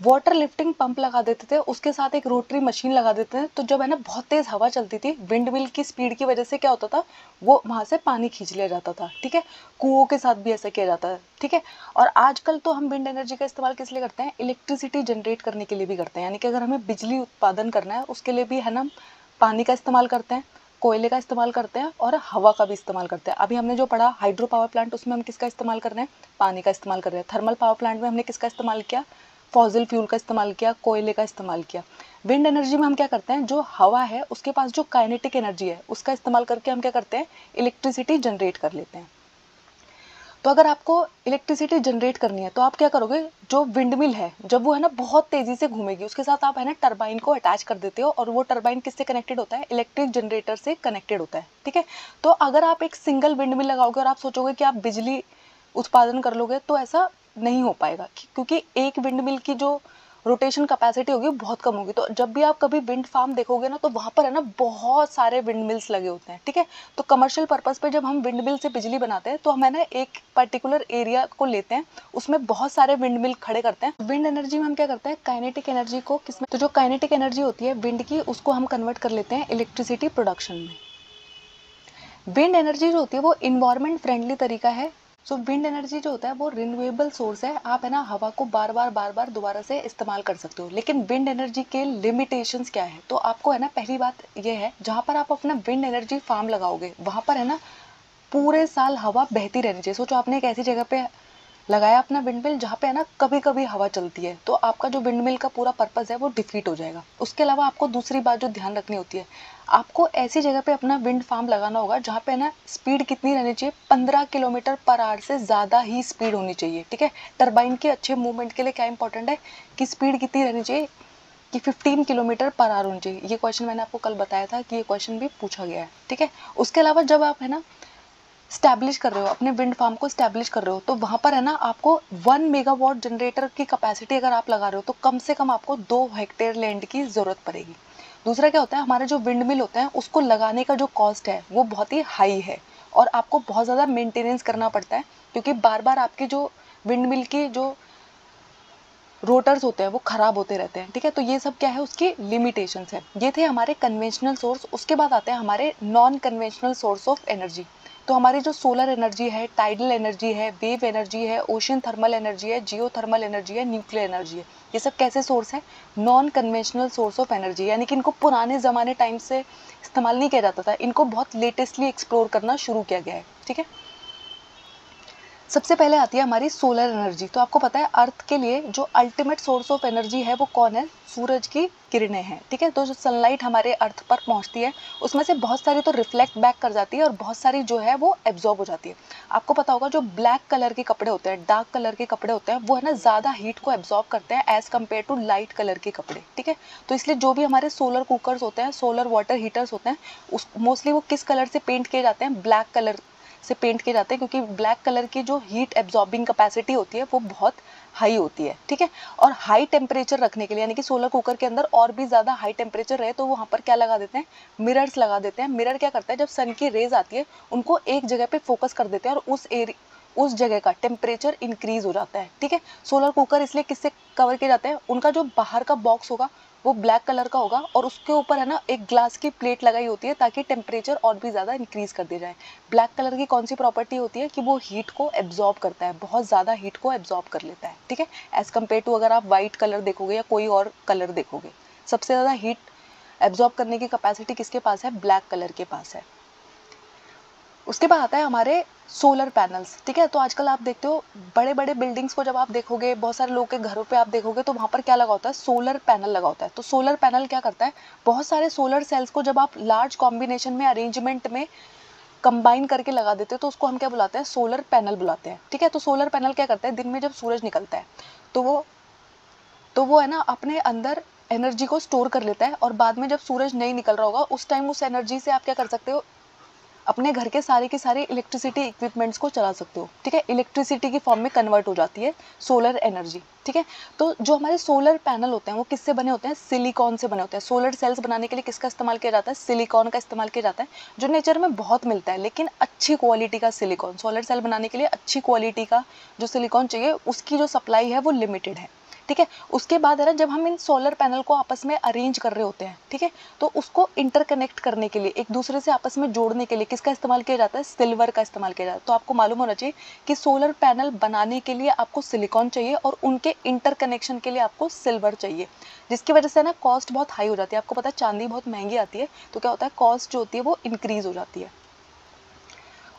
वाटर लिफ्टिंग पंप लगा देते थे, उसके साथ एक रोटरी मशीन लगा देते थे। तो जब है ना, बहुत तेज हवा चलती थी विंड मिल की स्पीड की वजह से क्या होता था, वो वहाँ से पानी खींच लिया जाता था, ठीक है? कुओं के साथ भी ऐसा किया जाता है, ठीक है? और आजकल तो हम विंड एनर्जी का इस्तेमाल किस लिए करते हैं? इलेक्ट्रिसिटी जनरेट करने के लिए भी करते हैं। यानी कि अगर हमें बिजली उत्पादन करना है, उसके लिए भी है ना पानी का इस्तेमाल करते हैं, कोयले का इस्तेमाल करते हैं और हवा का भी इस्तेमाल करते हैं। अभी हमने जो पढ़ा हाइड्रो पावर प्लांट उसमें हम किसका इस्तेमाल कर रहे हैं? पानी का इस्तेमाल कर रहे हैं। थर्मल पावर प्लांट में हमने किसका इस्तेमाल किया? फॉजिल फ्यूल का इस्तेमाल किया, कोयले का इस्तेमाल किया। विंड एनर्जी में हम क्या करते हैं? जो हवा है, उसके पास जो काइनेटिक एनर्जी है, उसका इस्तेमाल करके हम क्या करते हैं? इलेक्ट्रिसिटी जनरेट कर लेते हैं। तो अगर आपको इलेक्ट्रिसिटी जनरेट करनी है तो आप क्या करोगे? जो विंड मिल है, जब वो है ना बहुत तेज़ी से घूमेगी, उसके साथ आप है ना टरबाइन को अटैच कर देते हो और वो टरबाइन किससे कनेक्टेड होता है? इलेक्ट्रिक जनरेटर से कनेक्टेड होता है, ठीक है? तो अगर आप एक सिंगल विंड मिल लगाओगे और आप सोचोगे कि आप बिजली उत्पादन कर लोगे तो ऐसा नहीं हो पाएगा क्योंकि एक विंड मिल की जो रोटेशन कैपेसिटी होगी बहुत कम होगी। तो जब भी आप कभी विंड फार्म देखोगे ना तो वहाँ पर है ना बहुत सारे विंड मिल्स लगे होते हैं, ठीक है? तो कमर्शियल पर्पज पे जब हम विंड मिल से बिजली बनाते हैं तो हम है ना एक पर्टिकुलर एरिया को लेते हैं, उसमें बहुत सारे विंड मिल खड़े करते हैं। विंड एनर्जी में हम क्या करते हैं? काइनेटिक एनर्जी को किसमें तो जो काइनेटिक एनर्जी होती है विंड की, उसको हम कन्वर्ट कर लेते हैं इलेक्ट्रिसिटी प्रोडक्शन में। विंड एनर्जी जो होती है, वो इन्वायरमेंट फ्रेंडली तरीका है सो विंड एनर्जी जो होता है, वो रिन्यूएबल सोर्स है। आप है ना, हवा को बार बार बार बार दोबारा से इस्तेमाल कर सकते हो। लेकिन विंड एनर्जी के लिमिटेशंस क्या है? तो आपको है ना, पहली बात ये है, जहाँ पर आप अपना विंड एनर्जी फार्म लगाओगे, वहाँ पर है ना, पूरे साल हवा बहती रहनी चाहिए। सोचो, आपने एक ऐसी जगह पे लगाया अपना विंड मिल जहाँ पे है ना कभी कभी हवा चलती है तो आपका जो विंड मिल का पूरा पर्पज है, वो डिफीट हो जाएगा। उसके अलावा आपको दूसरी बात जो ध्यान रखनी होती है आपको ऐसी जगह पे अपना विंड फार्म लगाना होगा जहाँ पे ना स्पीड कितनी रहनी चाहिए? पंद्रह किलोमीटर पर आवर से ज़्यादा ही स्पीड होनी चाहिए, ठीक है? टर्बाइन के अच्छे मूवमेंट के लिए क्या इंपॉर्टेंट है कि स्पीड कितनी रहनी चाहिए? कि 15 किलोमीटर पर आवर होनी चाहिए। ये क्वेश्चन मैंने आपको कल बताया था कि ये क्वेश्चन भी पूछा गया है, ठीक है? उसके अलावा जब आप है ना स्टैब्लिश कर रहे हो, अपने विंड फार्म को स्टैब्लिश कर रहे हो तो वहाँ पर है ना आपको वन मेगावाट जनरेटर की कैपेसिटी अगर आप लगा रहे हो तो कम से कम आपको दो हेक्टेयर लैंड की ज़रूरत पड़ेगी। दूसरा क्या होता है, हमारे जो विंड मिल होते हैं, उसको लगाने का जो कॉस्ट है, वो बहुत ही हाई है। और आपको बहुत ज़्यादा मेंटेनेंस करना पड़ता है, क्योंकि बार बार आपके जो विंड मिल के जो रोटर्स होते हैं, वो ख़राब होते रहते हैं, ठीक है? तो ये सब क्या है, उसकी लिमिटेशंस है। ये थे हमारे कन्वेंशनल सोर्स उसके बाद आते हैं हमारे non conventional source of energy तो हमारी जो सोलर एनर्जी है टाइडल एनर्जी है वेव एनर्जी है ओशन थर्मल एनर्जी है जियो थर्मल एनर्जी है न्यूक्लियर एनर्जी है। ये सब कैसे सोर्स है? Non conventional source of energy यानी कि इनको पुराने ज़माने टाइम से इस्तेमाल नहीं किया जाता था। इनको बहुत लेटेस्टली एक्सप्लोर करना शुरू किया गया है, ठीक है? सबसे पहले आती है हमारी सोलर एनर्जी तो आपको पता है अर्थ के लिए जो अल्टीमेट सोर्स ऑफ़ एनर्जी है, वो कौन है? सूरज की किरणें हैं, ठीक है? तो जो सनलाइट हमारे अर्थ पर पहुँचती है, उसमें से बहुत सारी तो रिफ्लेक्ट बैक कर जाती है और बहुत सारी जो है वो एब्जॉर्ब हो जाती है। आपको पता होगा, जो ब्लैक कलर के कपड़े होते हैं डार्क कलर के कपड़े होते हैं, वो है ना ज़्यादा हीट को एब्जॉर्ब करते हैं as compare to light colour के कपड़े, ठीक है? तो इसलिए जो भी हमारे सोलर कुकर्स होते हैं सोलर वाटर हीटर्स होते हैं, उस मोस्टली वो किस कलर से पेंट किए जाते हैं? ब्लैक कलर से पेंट किए जाते हैं क्योंकि ब्लैक कलर की जो हीट एब्जॉर्बिंग कैपेसिटी होती है, वो बहुत हाई होती है, ठीक है? और हाई टेम्परेचर रखने के लिए, यानी कि सोलर कुकर के अंदर और भी ज़्यादा हाई टेम्परेचर रहे तो वहाँ पर क्या लगा देते हैं? मिरर्स लगा देते हैं। मिरर क्या करता है? जब सन की रेज आती है, उनको एक जगह पे फोकस कर देते हैं और उस एरिया उस जगह का टेम्परेचर इंक्रीज हो जाता है, ठीक है? सोलर कुकर इसलिए किससे कवर किया जाते हैं? उनका जो बाहर का बॉक्स होगा वो ब्लैक कलर का होगा और उसके ऊपर है ना, एक ग्लास की प्लेट लगाई होती है ताकि टेम्परेचर और भी ज़्यादा इंक्रीज कर दिया जाए। ब्लैक कलर की कौन सी प्रॉपर्टी होती है कि वो हीट को एब्जॉर्ब करता है, बहुत ज़्यादा हीट को एब्जॉर्ब कर लेता है, ठीक है? एज़ कंपेयर टू अगर आप वाइट कलर देखोगे या कोई और कलर देखोगे, सबसे ज़्यादा हीट एब्जॉर्ब करने की कैपेसिटी किसके पास है? ब्लैक कलर के पास है। उसके बाद आता है हमारे सोलर पैनल्स ठीक है? तो आजकल आप देखते हो बड़े बड़े बिल्डिंग्स को जब आप देखोगे, बहुत सारे लोग के घरों पे आप देखोगे तो वहाँ पर क्या लगा होता है? सोलर पैनल लगा होता है। तो सोलर पैनल क्या करता है? बहुत सारे सोलर सेल्स को जब आप लार्ज कॉम्बिनेशन में अरेंजमेंट में कंबाइन करके लगा देते हैं तो उसको हम क्या बुलाते हैं? सोलर पैनल बुलाते हैं, ठीक है? तो सोलर पैनल क्या करता है? दिन में जब सूरज निकलता है तो वो तो वो है ना, अपने अंदर एनर्जी को स्टोर कर लेता है और बाद में जब सूरज नहीं निकल रहा होगा, उस टाइम उस एनर्जी से आप क्या कर सकते हो? अपने घर के सारे के सारे इलेक्ट्रिसिटी इक्विपमेंट्स को चला सकते हो। ठीक है? इलेक्ट्रिसिटी की फॉर्म में कन्वर्ट हो जाती है सोलर एनर्जी ठीक है? तो जो हमारे सोलर पैनल होते हैं, वो किससे बने होते हैं? सिलिकॉन से बने होते हैं। सोलर सेल्स बनाने के लिए किसका इस्तेमाल किया जाता है? सिलिकॉन का इस्तेमाल किया जाता है, जो नेचर में बहुत मिलता है, लेकिन अच्छी क्वालिटी का सिलिकॉन सोलर सेल बनाने के लिए अच्छी क्वालिटी का जो सिलिकॉन चाहिए, उसकी जो सप्लाई है, वो लिमिटेड है। ठीक है? उसके बाद है ना, जब हम इन सोलर पैनल को आपस में अरेंज कर रहे होते हैं, ठीक है? तो उसको इंटरकनेक्ट करने के लिए, एक दूसरे से आपस में जोड़ने के लिए किसका इस्तेमाल किया जाता है? सिल्वर का इस्तेमाल किया जाता है। तो आपको मालूम होना चाहिए कि सोलर पैनल बनाने के लिए आपको सिलिकॉन चाहिए और उनके इंटरकनेक्शन के लिए आपको सिल्वर चाहिए, जिसकी वजह से ना कॉस्ट बहुत हाई हो जाती है। आपको पता है, चांदी बहुत महँगी आती है तो क्या होता है कॉस्ट जो होती है वो इंक्रीज हो जाती है।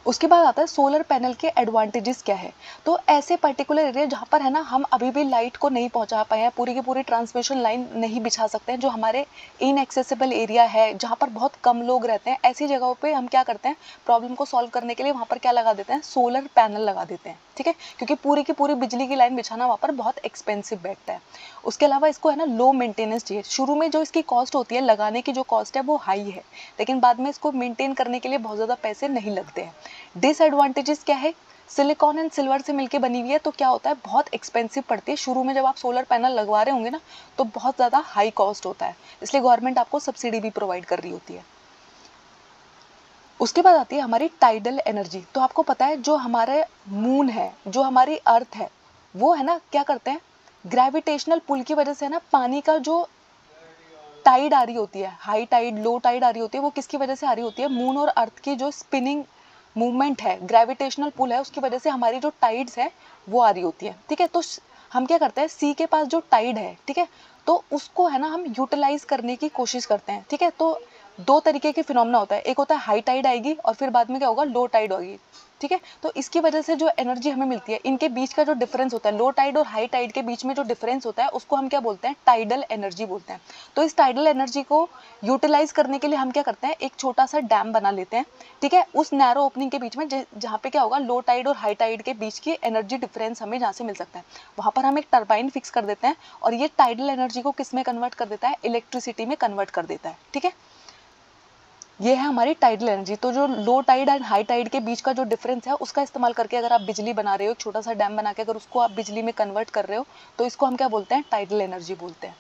उसके बाद आता है सोलर पैनल के एडवांटेजेस क्या है? तो ऐसे पर्टिकुलर एरिया जहाँ पर है ना, हम अभी भी लाइट को नहीं पहुँचा पाए हैं, पूरी की पूरी ट्रांसमिशन लाइन नहीं बिछा सकते हैं, जो हमारे इनएक्सेसिबल एरिया है, जहाँ पर बहुत कम लोग रहते हैं, ऐसी जगहों पर हम क्या करते हैं प्रॉब्लम को सॉल्व करने के लिए वहाँ पर क्या लगा देते हैं? सोलर पैनल लगा देते हैं। ठीक है? क्योंकि पूरी की पूरी बिजली की लाइन बिछाना वहाँ पर बहुत एक्सपेंसिव बैठता है। उसके अलावा इसको है ना लो मेंटेनेंस चाहिए। शुरू में जो इसकी कॉस्ट होती है, लगाने की जो कॉस्ट है, वो हाई है। लेकिन बाद में इसको मेंटेन करने के लिए बहुत ज़्यादा पैसे नहीं लगते हैं। डिसएडवांटेजेस क्या है? सिलिकॉन एंड सिल्वर से मिलकर बनी हुई है तो क्या होता है? बहुत एक्सपेंसिव पड़ती है। शुरू में जब आप सोलर पैनल लगवा रहे होंगे ना तो बहुत ज़्यादा हाई कॉस्ट होता है। इसलिए गवर्नमेंट आपको सब्सिडी भी प्रोवाइड कर रही होती है। उसके बाद आती है हमारी टाइडल एनर्जी तो आपको पता है, जो हमारे मून है, जो हमारी अर्थ है, वो है ना, क्या करते हैं? ग्रेविटेशनल पुल की वजह से है ना, पानी का जो टाइड आ रही होती है हाई टाइड लो टाइड आ रही होती है, वो किसकी वजह से आ रही होती है? मून और अर्थ की जो स्पिनिंग मूवमेंट है ग्रेविटेशनल पुल है, उसकी वजह से हमारी जो टाइड्स है, वो आ रही होती है। ठीक है तो हम क्या करते हैं? सी के पास जो टाइड है, ठीक है तो उसको है ना, हम यूटिलाइज करने की कोशिश करते हैं। ठीक है तो दो तरीके के फिनोमिना होता है। एक होता है हाई टाइड आएगी और फिर बाद में क्या होगा? लो टाइड होगी। ठीक है? तो इसकी वजह से जो एनर्जी हमें मिलती है, इनके बीच का जो डिफरेंस होता है लो टाइड और हाई टाइड के बीच में जो डिफरेंस होता है, उसको हम क्या बोलते हैं? टाइडल एनर्जी बोलते हैं। तो इस टाइडल एनर्जी को यूटिलाइज करने के लिए हम क्या करते हैं? एक छोटा सा डैम बना लेते हैं। ठीक है? उस नैरो ओपनिंग के बीच में जहाँ पे क्या होगा? लो टाइड और हाई टाइड के बीच की एनर्जी डिफरेंस हमें जहाँ से मिल सकता है। वहाँ पर हम एक टर्बाइन फिक्स कर देते हैं और ये टाइडल एनर्जी को किसमें कन्वर्ट कर देता है? इलेक्ट्रिसिटी में कन्वर्ट कर देता है। ठीक है? ये है हमारी टाइडल एनर्जी तो जो low tide and high tide के बीच का जो डिफरेंस है, उसका इस्तेमाल करके अगर आप बिजली बना रहे हो छोटा सा डैम बना के अगर उसको आप बिजली में कन्वर्ट कर रहे हो तो इसको हम क्या बोलते हैं? टाइडल एनर्जी बोलते हैं।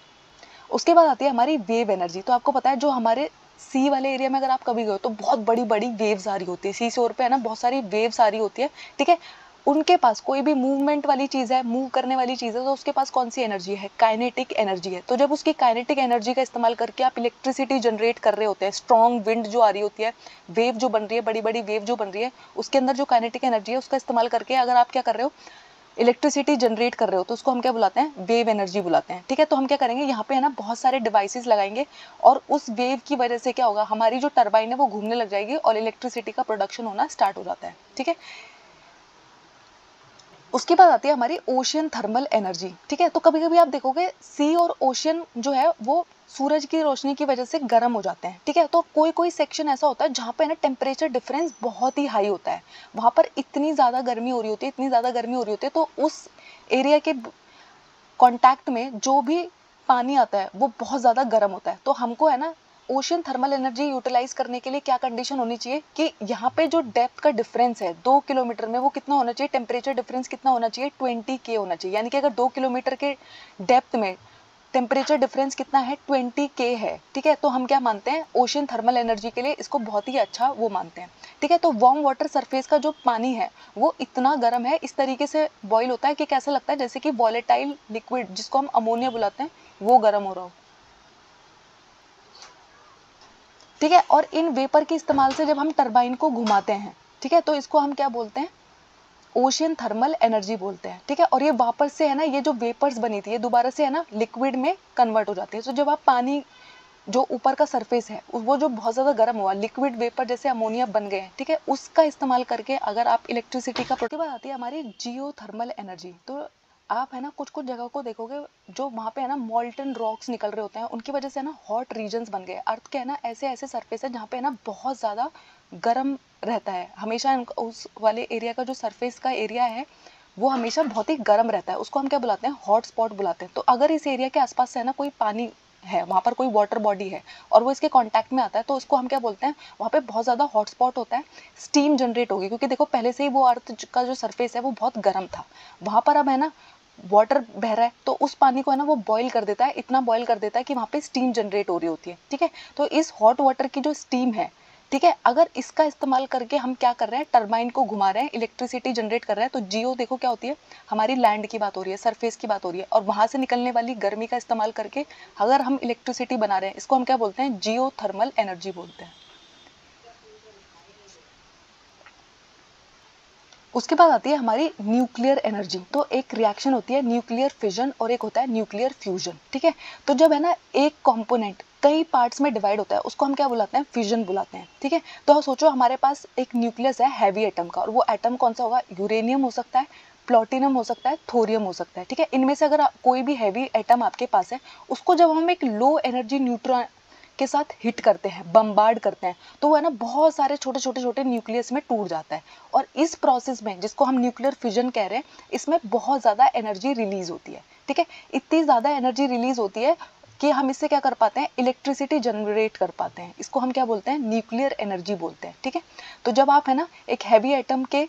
उसके बाद आती है हमारी वेव एनर्जी तो आपको पता है, जो हमारे सी वाले एरिया में अगर आप कभी गए हो तो बहुत बड़ी बड़ी वेव्स आ रही होती है। सी शोर पे है ना, बहुत सारी वेव्स आ रही होती है। ठीक है? उनके पास कोई भी मूवमेंट वाली चीज़ है मूव करने वाली चीज़ है तो उसके पास कौन सी एनर्जी है? काइनेटिक एनर्जी है। तो जब उसकी काइनेटिक एनर्जी का इस्तेमाल करके आप इलेक्ट्रिसिटी जनरेट कर रहे होते हैं स्ट्रॉन्ग विंड जो आ रही होती है वेव जो बन रही है बड़ी बड़ी वेव जो बन रही है, उसके अंदर जो काइनेटिक एनर्जी है, उसका इस्तेमाल करके अगर आप क्या कर रहे हो इलेक्ट्रिसिटी जनरेट कर रहे हो तो उसको हम क्या बुलाते हैं? वेव एनर्जी बुलाते हैं। ठीक है तो हम क्या करेंगे, यहाँ पे है ना, बहुत सारे डिवाइसेस लगाएँगे और उस वेव की वजह से क्या होगा, हमारी जो टर्बाइन है, वो घूमने लग जाएगी और इलेक्ट्रिसिटी का प्रोडक्शन होना स्टार्ट हो जाता है। ठीक है? उसके बाद आती है हमारी ओशियन थर्मल एनर्जी ठीक है? तो कभी कभी आप देखोगे सी और ओशियन जो है, वो सूरज की रोशनी की वजह से गर्म हो जाते हैं, ठीक है? तो कोई कोई सेक्शन ऐसा होता है जहाँ पे ना टेम्परेचर डिफरेंस बहुत ही हाई होता है। वहाँ पर इतनी ज़्यादा गर्मी हो रही होती है, इतनी ज़्यादा गर्मी हो रही होती है तो उस एरिया के कॉन्टैक्ट में जो भी पानी आता है, वो बहुत ज़्यादा गर्म होता है। तो हमको है ना ओशन थर्मल एनर्जी यूटिलाइज करने के लिए क्या कंडीशन होनी चाहिए? कि यहाँ पे जो डेप्थ का डिफरेंस है, दो किलोमीटर में वो कितना होना चाहिए? टेम्परेचर डिफरेंस कितना होना चाहिए? ट्वेंटी के होना चाहिए। यानी कि अगर दो किलोमीटर के डेप्थ में टेम्परेचर डिफरेंस कितना है? ट्वेंटी के है। ठीक है? तो हम क्या मानते हैं? ओशन थर्मल एनर्जी के लिए इसको बहुत ही अच्छा वो मानते हैं। ठीक है? तो वार्म वाटर सरफेस का जो पानी है, वो इतना गर्म है, इस तरीके से बॉईल होता है कि कैसा लगता है? जैसे कि वॉलेटाइल लिक्विड जिसको हम अमोनिया बुलाते हैं, वो गर्म हो रहा हो। ठीक है? और इन वेपर के इस्तेमाल से जब हम टरबाइन को घुमाते हैं, ठीक है? तो इसको हम क्या बोलते हैं? ओशियन थर्मल एनर्जी बोलते हैं, ठीक है? और ये वापस से है ना, ये जो वेपर्स बनी थी, ये दोबारा से है ना लिक्विड में कन्वर्ट हो जाती है। तो जब आप पानी जो ऊपर का सरफेस है वो जो बहुत ज़्यादा गर्म हुआ लिक्विड वेपर जैसे अमोनिया बन गए, ठीक है? उसका इस्तेमाल करके अगर आप इलेक्ट्रिसिटी का प्रोटी आती है हमारी जियो थर्मल एनर्जी तो आप है ना कुछ कुछ जगह को देखोगे, जो वहाँ पे है ना मॉल्टन रॉक्स निकल रहे होते हैं, उनकी वजह से है ना हॉट रीजन्स बन गए। अर्थ के है ना ऐसे ऐसे सरफेस है जहाँ पे है ना बहुत ज़्यादा गर्म रहता है। हमेशा उस वाले एरिया का जो सरफेस का एरिया है, वो हमेशा बहुत ही गर्म रहता है। उसको हम क्या बुलाते हैं? हॉट स्पॉट बुलाते हैं। तो अगर इस एरिया के आसपास से है ना कोई पानी है, वहाँ पर कोई वाटर बॉडी है और वो इसके कॉन्टैक्ट में आता है तो उसको हम क्या बोलते हैं? वहाँ पे बहुत ज़्यादा हॉटस्पॉट होता है स्टीम जनरेट होगी, क्योंकि देखो पहले से ही वो अर्थ का जो सरफेस है वो बहुत गर्म था। वहाँ पर अब है ना वाटर बह रहा है तो उस पानी को है ना वो बॉईल कर देता है, इतना बॉईल कर देता है कि वहाँ पे स्टीम जनरेट हो रही होती है, ठीक है? तो इस हॉट वाटर की जो स्टीम है ठीक है, अगर इसका इस्तेमाल करके हम क्या कर रहे हैं, टर्बाइन को घुमा रहे हैं इलेक्ट्रिसिटी जनरेट कर रहे हैं तो जियो देखो क्या होती है, हमारी लैंड की बात हो रही है सरफेस की बात हो रही है, और वहाँ से निकलने वाली गर्मी का इस्तेमाल करके अगर हम इलेक्ट्रिसिटी बना रहे हैं, इसको हम क्या बोलते हैं जियो थर्मल एनर्जी बोलते हैं। उसके बाद आती है हमारी न्यूक्लियर एनर्जी तो एक रिएक्शन होती है न्यूक्लियर फिजन और एक होता है न्यूक्लियर फ्यूजन ठीक है? तो जब है ना, एक कंपोनेंट कई पार्ट्स में डिवाइड होता है, उसको हम क्या बुलाते हैं? फ्यूजन बुलाते हैं, ठीक है? तो हम सोचो, हमारे पास एक न्यूक्लियस है हैवी एटम का, और वो एटम कौन सा होगा? यूरेनियम हो सकता है प्लॉटिनम हो सकता है थोरियम हो सकता है, ठीक है? इनमें से अगर कोई भी हैवी एटम आपके पास है, उसको जब हम एक लो एनर्जी न्यूट्रॉन के साथ हिट करते हैं बम्बार्ड करते हैं तो वो है ना, बहुत सारे छोटे छोटे छोटे न्यूक्लियस में टूट जाता है। और इस प्रोसेस में, जिसको हम न्यूक्लियर फ्यूजन कह रहे हैं, इसमें बहुत ज़्यादा एनर्जी रिलीज़ होती है, ठीक है? इतनी ज़्यादा एनर्जी रिलीज़ होती है कि हम इससे क्या कर पाते हैं? इलेक्ट्रिसिटी जनरेट कर पाते हैं। इसको हम क्या बोलते हैं? न्यूक्लियर एनर्जी बोलते हैं, ठीक है? तो जब आप, है ना, एक हैवी एटम के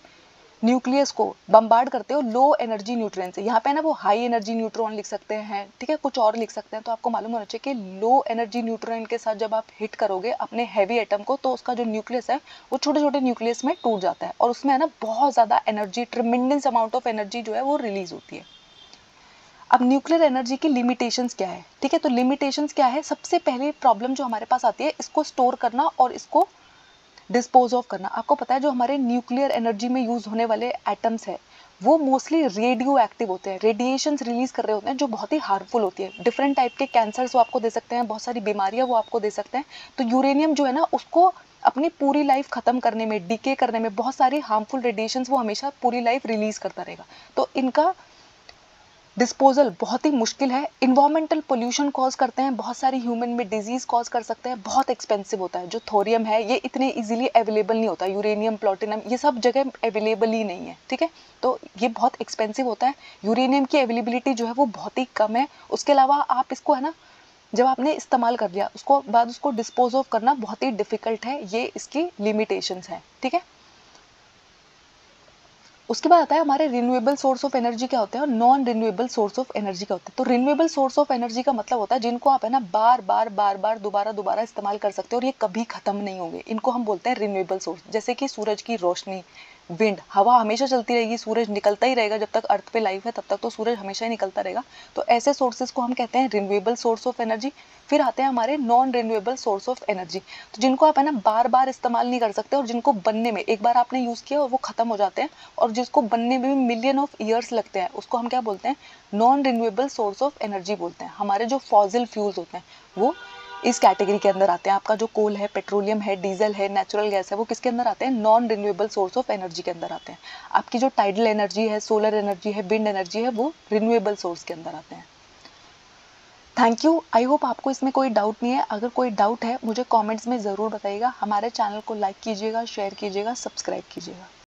न्यूक्लियस को बम्बार्ड करते हो लो एनर्जी न्यूट्रॉन से, यहाँ पे ना, वो हाई एनर्जी न्यूट्रॉन लिख सकते हैं, ठीक है? कुछ और लिख सकते हैं तो आपको मालूम होना चाहिए कि लो एनर्जी न्यूट्रॉन के साथ जब आप हिट करोगे अपने हैवी एटम को तो उसका जो न्यूक्लियस है, वो छोटे छोटे न्यूक्लियस में टूट जाता है और उसमें, है ना, बहुत ज़्यादा energy tremendous amount of energy जो है, वो रिलीज़ होती है। अब न्यूक्लियर एनर्जी की लिमिटेशंस क्या है? ठीक है तो लिमिटेशंस क्या है? सबसे पहले प्रॉब्लम जो हमारे पास आती है, इसको स्टोर करना और इसको डिस्पोज ऑफ़ करना। आपको पता है, जो हमारे न्यूक्लियर एनर्जी में यूज़ होने वाले एटम्स है, वो मोस्टली रेडियो एक्टिव होते हैं। रेडिएशंस रिलीज़ कर रहे होते हैं, जो बहुत ही हार्मफुल होती है। डिफरेंट टाइप के कैंसर्स वो आपको दे सकते हैं, बहुत सारी बीमारियाँ वो आपको दे सकते हैं। तो यूरेनियम जो है ना, उसको अपनी पूरी लाइफ खत्म करने में डीके करने में बहुत सारी हार्मफुल रेडिएशंस वो हमेशा पूरी लाइफ रिलीज़ करता रहेगा। तो इनका डिस्पोजल बहुत ही मुश्किल है। इन्वायरमेंटल पोल्यूशन कॉज करते हैं, बहुत सारी ह्यूमन में डिज़ीज़ कॉज कर सकते हैं, बहुत एक्सपेंसिव होता है। जो थोरियम है, ये इतने इजीली अवेलेबल नहीं होता। यूरेनियम प्लोटिनम ये सब जगह अवेलेबल ही नहीं है, ठीक है? तो ये बहुत एक्सपेंसिव होता है। यूरेनियम की अवेलेबिलिटी जो है, वो बहुत ही कम है। उसके अलावा आप इसको, है ना, जब आपने इस्तेमाल कर लिया, उसको बाद उसको डिस्पोज ऑफ़ करना बहुत ही डिफ़िकल्ट है। ये इसकी लिमिटेशंस हैं, ठीक है? उसके बाद आता है हमारे रिन्यूएबल सोर्स ऑफ़ एनर्जी क्या होते हैं और non renewable source of energy क्या होते हैं? तो रिन्यूएबल सोर्स ऑफ़ एनर्जी का मतलब होता है जिनको आप है ना बार बार बार बार, दोबारा दोबारा इस्तेमाल कर सकते हो और ये कभी खत्म नहीं होंगे। इनको हम बोलते हैं रिन्यूएबल सोर्स जैसे कि सूरज की रोशनी विंड हवा हमेशा चलती रहेगी, सूरज निकलता ही रहेगा, जब तक अर्थ पे लाइफ है, तब तक तो सूरज हमेशा ही निकलता रहेगा। तो ऐसे सोर्सेज को हम कहते हैं रिन्यूएबल सोर्स ऑफ़ एनर्जी फिर आते हैं हमारे non renewable source of energy तो जिनको आप है ना बार बार इस्तेमाल नहीं कर सकते और जिनको बनने में, एक बार आपने यूज़ किया और वो खत्म हो जाते हैं और जिसको बनने में मिलियन ऑफ़ ईयर्स लगते हैं, उसको हम क्या बोलते हैं? Non renewable source of energy बोलते हैं। हमारे जो फॉजिल फ्यूल्स होते हैं, वो इस कैटेगरी के अंदर आते हैं। आपका जो कोल है पेट्रोलियम है डीजल है नेचुरल गैस है, वो किसके अंदर आते हैं? Non renewable source of energy के अंदर आते हैं। आपकी जो टाइडल एनर्जी है सोलर एनर्जी है विंड एनर्जी है, वो रिन्यूएबल सोर्स के अंदर आते हैं। थैंक यू आई होप आपको इसमें कोई डाउट नहीं है। अगर कोई डाउट है, मुझे कमेंट्स में ज़रूर बताइएगा। हमारे चैनल को लाइक कीजिएगा शेयर कीजिएगा सब्सक्राइब कीजिएगा।